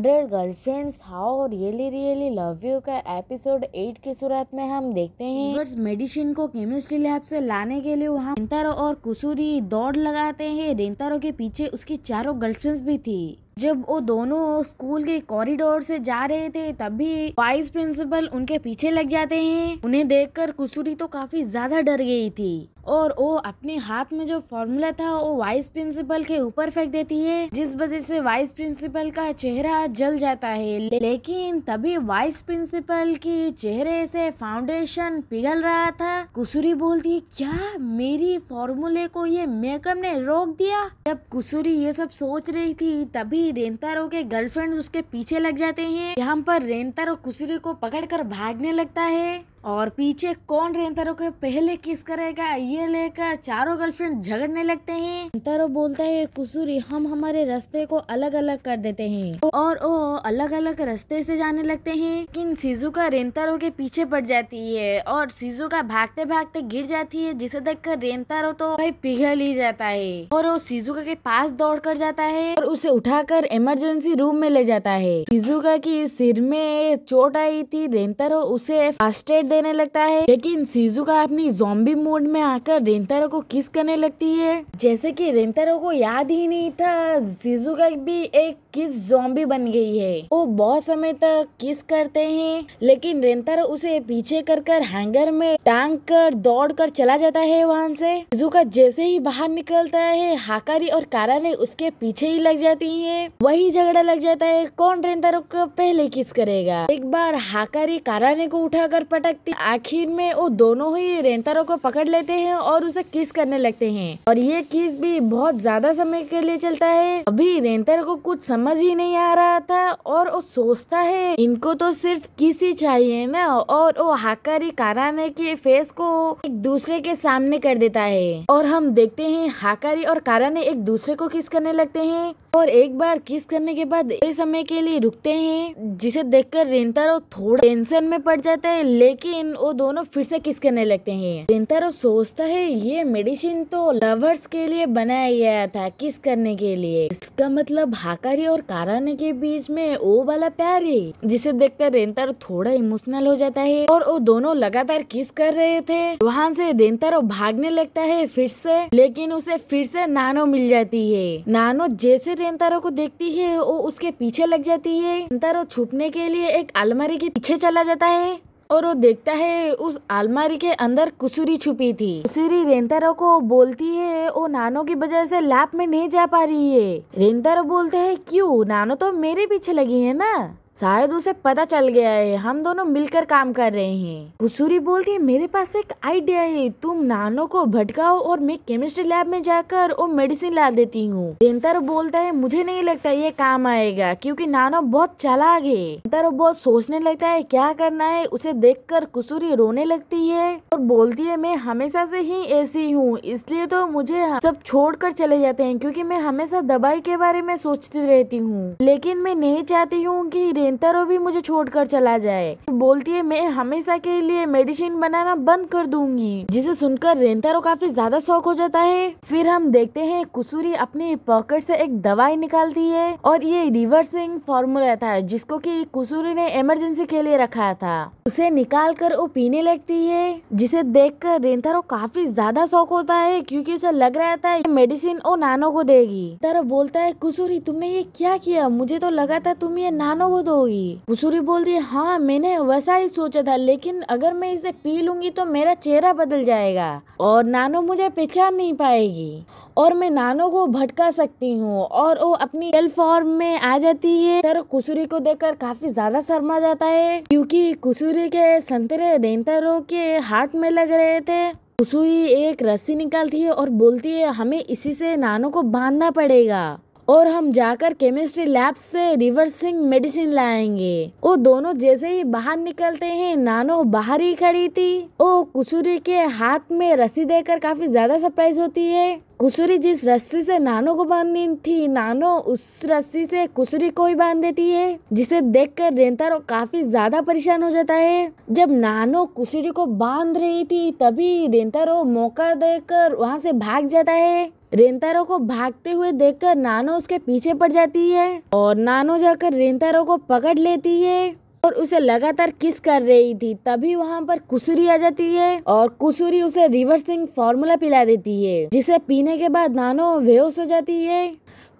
Hundred girlfriends how really really love you का episode eight की सूरत में हम देखते हैं। मेडिसिन को केमिस्ट्री लैब से लाने के लिए वहाँ रेंतारो और कुसूरी दौड़ लगाते हैं। रेंतारो के पीछे उसकी चारों गर्लफ्रेंड्स भी थी। जब वो दोनों स्कूल के कॉरिडोर से जा रहे थे, तभी वाइस प्रिंसिपल उनके पीछे लग जाते हैं। उन्हें देखकर कुसुरी तो काफ़ी ज़्यादा डर गई थी। और वो अपने हाथ में जो फॉर्मूला था, वो वाइस प्रिंसिपल के ऊपर फेंक देती है, जिस वजह से वाइस प्रिंसिपल का चेहरा जल जाता है। लेकिन तभी वाइस प्रिंसिपल की चेहरे से फाउंडेशन पिघल रहा था। कुसुरी बोलती, क्या मेरी फॉर्मूले को ये मेकअप ने रोक दिया? जब कुसुरी ये सब सोच रही थी, तभी रेंतारो के गर्लफ्रेंड उसके पीछे लग जाते हैं। यहाँ पर रेंतारो कुसुरी को पकड़कर भागने लगता है। और पीछे कौन रेंतारो के पहले किस करेगा? ये लेकर चारों गर्लफ्रेंड झगड़ने लगते हैं। रेंतारो बोलता है, कुसुरी, हम हमारे रास्ते को अलग अलग कर देते हैं। और वो अलग अलग रास्ते से जाने लगते हैं। लेकिन सीजुका रेंतारो के पीछे पड़ जाती है और सीजुका भागते भागते गिर जाती है, जिसे देख कर रेंतारो तो भाई पिघल ही जाता है। और वो सीजुका के पास दौड़ कर जाता है और उसे उठाकर इमरजेंसी रूम में ले जाता है। सीजुका की सिर में चोट आई थी रेंतारो उसे फ़र्स्ट एड देने लगता है। लेकिन सीजुका अपनी जोम्बी मोड में आकर रेंतारो को किस करने लगती है। जैसे कि रेंतारो को याद ही नहीं था सीजुका भी एक किस जोम्बी बन गई है। वो बहुत समय तक किस करते हैं, लेकिन रेंतारो उसे पीछे कर कर हैंगर में टांग कर, दौड़ कर चला जाता है वहाँ से। सीजुका जैसे ही बाहर निकलता है, हाकारी और कारा ने उसके पीछे ही लग जाती है। वही झगड़ा लग जाता है, कौन रेंतारो को पहले किस करेगा? एक बार हाकारी काराने को उठाकर पटकती आखिर में वो दोनों ही रेंतारो को पकड़ लेते हैं और उसे किस करने लगते हैं। और ये किस भी बहुत ज़्यादा समय के लिए चलता है। अभी रेंतारो को कुछ समझ ही नहीं आ रहा था और वो सोचता है, इनको तो सिर्फ़ किस ही चाहिए ना और वो हाकारी काराने के फेस को एक दूसरे के सामने कर देता है। और हम देखते हैं हाकारी और काराने एक दूसरे को किस करने लगते हैं। और एक बार किस करने के बाद एक समय के लिए रुकते हैं, जिसे देखकर रेंतारो थोड़ा टेंशन में पड़ जाता है, लेकिन वो दोनों फिर से किस करने लगते हैं? रेंतारो सोचता है, ये मेडिसिन तो लवर्स के लिए बनाया गया था किस करने के लिए? इसका मतलब हाकारी और काराने के बीच में वो वाला प्यार है, जिसे देखकर रेंतारो थोड़ा इमोशनल हो जाता है, और वो दोनों लगातार किस कर रहे थे? वहाँ से रेंतारो भागने लगता है फिर से, लेकिन उसे फिर से नानो मिल जाती है। नानो जैसे रेंतारो को देखती है वो उसके पीछे लग जाती है। रेंतारो छुपने के लिए एक अलमारी के पीछे चला जाता है और वो देखता है उस अलमारी के अंदर कुसुरी छुपी थी। कुसुरी रेंतारो को बोलती है वो नानो की वजह से लैब में नहीं जा पा रही है। रेंतारो बोलते है, क्यों? नानो तो मेरे पीछे लगी है ना? शायद उसे पता चल गया है, हम दोनों मिलकर काम कर रहे हैं। कुसूरी बोलती है, मेरे पास एक आइडिया है, तुम नानो को भटकाओ और मैं केमिस्ट्री लैब में जाकर वो मेडिसिन ला देती हूँ। रेंतर बोलता है, मुझे नहीं लगता ये काम आएगा, क्योंकि नानो बहुत चला गए बहुत सोचने लगता है, क्या करना है? उसे देख कुसूरी रोने लगती है और बोलती है, मैं हमेशा से ही ऐसी हूँ, इसलिए तो मुझे सब छोड़ कर चले जाते हैं, क्यूँकी मैं हमेशा दवाई के बारे में सोचती रहती हूँ। लेकिन मैं नहीं चाहती हूँ की रेंतारो भी मुझे छोड़कर चला जाए। बोलती है, मैं हमेशा के लिए मेडिसिन बनाना बंद कर दूँगी। जिसे सुनकर रेंतारो काफ़ी ज़्यादा शौक हो जाता है। फिर हम देखते हैं, कुसुरी अपनी पॉकेट से एक दवाई निकालती है और ये रिवर्सिंग फॉर्मूला था, जिसको कि कुसुरी ने इमरजेंसी के लिए रखा था। उसे निकाल कर वो पीने लगती है, जिसे देख कर रेंतारो काफ़ी ज़्यादा शौक होता है, क्योंकि उसे लग रहा था मेडिसिन वो नानो को देगी। तारो बोलता है, कुसुरी, तुमने ये क्या किया? मुझे तो लगा था तुम ये नानो को होगी कुसूरी बोलती, है हाँ मैंने वैसा ही सोचा था, लेकिन अगर मैं इसे पी लूँगी तो मेरा चेहरा बदल जाएगा और नानो मुझे पहचान नहीं पाएगी और मैं नानो को भटका सकती हूँ और वो अपनी रियल फॉर्म में आ जाती है। तर कुसूरी को देखकर काफ़ी ज़्यादा शर्मा जाता है, क्योंकि कुसूरी के संतरे रेंतरो के हाथ में लग रहे थे। कुसूरी एक रस्सी निकालती है और बोलती है, हमें इसी से नानो को बांधना पड़ेगा। और हम जाकर केमिस्ट्री लैब से रिवर्सिंग मेडिसिन लाएँगे। वो दोनों जैसे ही बाहर निकलते हैं, नानो बाहर ही खड़ी थी। वो कुसुरी के हाथ में रस्सी देकर काफ़ी ज़्यादा सरप्राइज़ होती है। कुसुरी जिस रस्सी से नानो को बांधनी थी, नानो उस रस्सी से कुसुरी को ही बाँध देती है, जिसे देखकर रेंतारो काफ़ी ज़्यादा परेशान हो जाता है। जब नानो कुसुरी को बाँध रही थी, तभी रेंतारो मौका देकर वहाँ से भाग जाता है। रेंतारो को भागते हुए देखकर नानो उसके पीछे पड़ जाती है और नानो जाकर रेंतारो को पकड़ लेती है और उसे लगातार किस कर रही थी, तभी वहाँ पर कुसुरी आ जाती है और कुसुरी उसे रिवर्सिंग फॉर्मूला पिला देती है, जिसे पीने के बाद नानो बेहोश हो जाती है।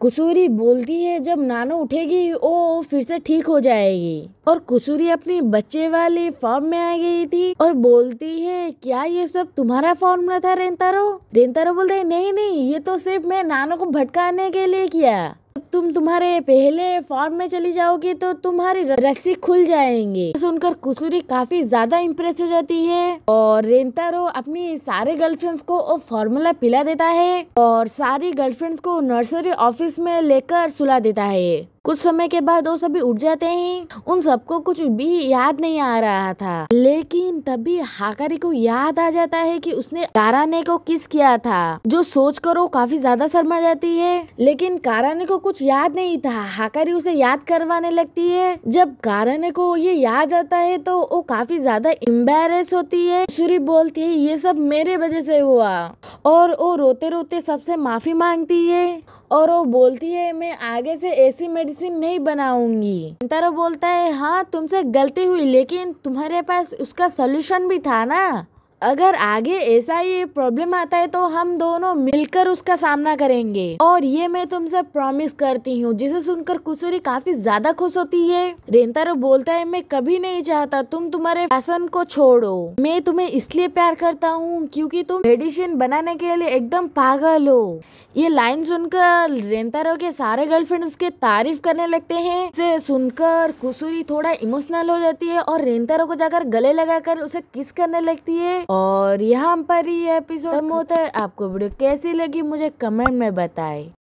कुसूरी बोलती है, जब नानो उठेगी, ओ, फिर से ठीक हो जाएगी। और कुसूरी अपनी बच्चे वाले फॉर्म में आ गई थी और बोलती है, क्या ये सब तुम्हारा फॉर्मूला था, रेंतारो? रेंतारो बोलते नहीं नहीं, ये तो सिर्फ़ मैं नानो को भटकाने के लिए किया। तुम तुम्हारे पहले फॉर्म में चली जाओगी तो तुम्हारी रस्सी खुल जाएँगे। सुनकर कुसुरी काफ़ी ज़्यादा इम्प्रेस हो जाती है और रेंतारो अपनी सारे गर्लफ्रेंड्स को फॉर्मूला पिला देता है और सारी गर्लफ्रेंड्स को नर्सरी ऑफ़िस में लेकर सुला देता है। कुछ समय के बाद वो सभी उठ जाते हैं। उन सबको कुछ भी याद नहीं आ रहा था। लेकिन तभी हाकारी को याद आ जाता है कि उसने काराने को किस किया था। जो सोच कर वो काफ़ी ज़्यादा शर्मा जाती है। लेकिन काराने को कुछ याद नहीं था। हाकारी उसे याद करवाने लगती है। जब काराने को ये याद आता है तो वो काफ़ी ज़्यादा एम्बेरस होती है। सूरी बोलती है, ये सब मेरे वजह से हुआ। और वो रोते रोते सबसे माफ़ी मांगती है और वो बोलती है, मैं आगे से ऐसी मेडिसिन नहीं बनाऊँगी। तारा बोलता है हाँ तुमसे गलती हुई, लेकिन तुम्हारे पास उसका सोल्यूशन भी था ना? अगर आगे ऐसा ही प्रॉब्लम आता है तो हम दोनों मिलकर उसका सामना करेंगे। और ये मैं तुमसे प्रॉमिस करती हूँ, जिसे सुनकर कुसुरी काफ़ी ज़्यादा खुश होती है। रेंतारो बोलता है, मैं कभी नहीं चाहता तुम तुम्हारे फ़ैशन को छोड़ो। मैं तुम्हें इसलिए प्यार करता हूँ क्योंकि तुम मेडिसिन बनाने के लिए एकदम पागल हो। ये लाइन सुनकर रेंतारो के सारे गर्लफ्रेंड उसके तारीफ़ करने लगते है। इसे सुनकर कुसुरी थोड़ा इमोशनल हो जाती है और रेंतारो को जाकर गले लगाकर उसे किस करने लगती है। और यहाँ पर ही एपिसोड खत्म होता है। आपको वीडियो कैसी लगी मुझे कमेंट में बताएँ।